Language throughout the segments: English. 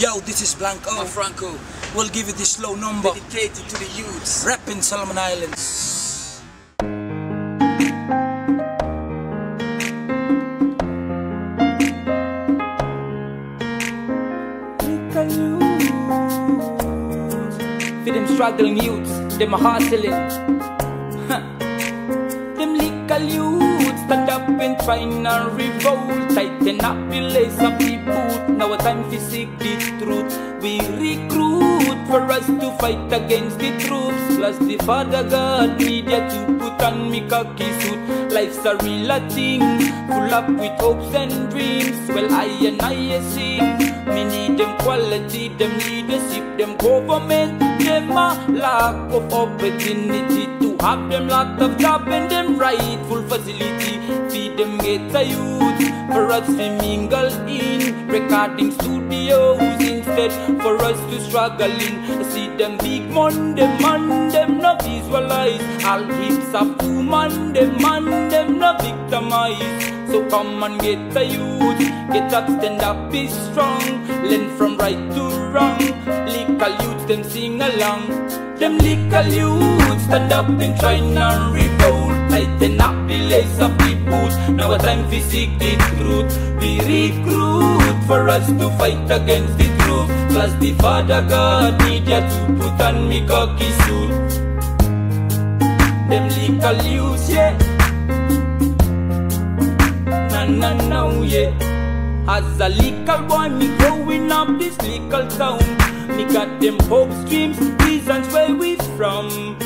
Yo, this is Blanco. I'm Franco, We'll give you this slow number. dedicated to the youths. Rapping Solomon Islands. For them struggling youths, them hustling. Huh. Them little youths stand up and revolt. Tighten up the lace of the boot. Now time to seek the truth. We recruit for us to fight against the troops. Plus the Father God media to put on me cocky suit. Life's a real thing, full up with hopes and dreams. Well, I and I sing. Me need them quality, them leadership, them government. Them a lack of opportunity have them lot of job and them rightful facility. Feed them get a youth for us to mingle in recording studios instead for us to struggle in. See them big man, them man, them no visualize. All hips of woman, them man, them no victimize. So come and get a youth, get up, stand up, be strong. Learn from right to wrong. Little youth, them sing along. Them little youth stand up and try and revolt. Tighten up the lace of the boot. Now a time to seek the truth. We recruit for us to fight against the truth. Plus the Father God need ya to put on me cocky suit. Them little youths, yeah. Na na na, oh, yeah. As a little boy, me growing up this little town. Me got them hopes, dreams, reasons where we from.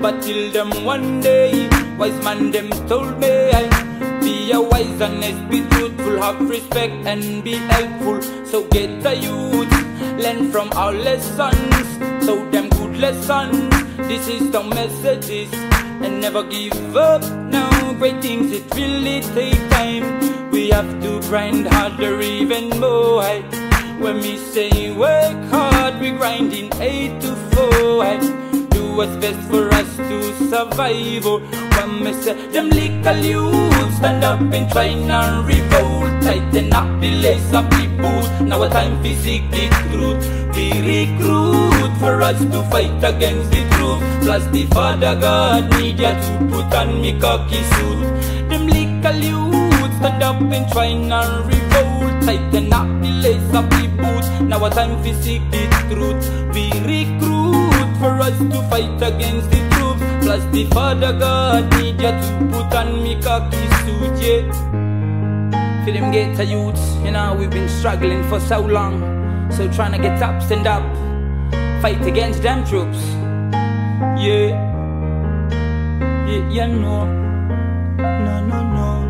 But till them one day, wise man them told me I be a wise and be truthful, have respect and be helpful. So get the youth, learn from our lessons, so them good lessons. This is the messages, and never give up. Now great things it really take time. We have to grind harder even more. When we say work hard, we grinding eight to four. Do what's best for us to survive. Oh, When me say them little youths stand up and try and revolt, tighten up the lace of the boot. Now a time to seek the truth. We recruit for us to fight against the truth. Plus the Father God need ya to put on me cocky suit. Them little youths stand up and try and revolt, tighten up the lace of the boot. Now a time to seek the truth. We recruit for us to fight against the truth. Plus the Father God need ya to put on me cocky suit, yeah. For them gator youths, you know, we've been struggling for so long. So trying to get up, stand up, fight against them troops. Yeah, yeah, you know. No, no, no.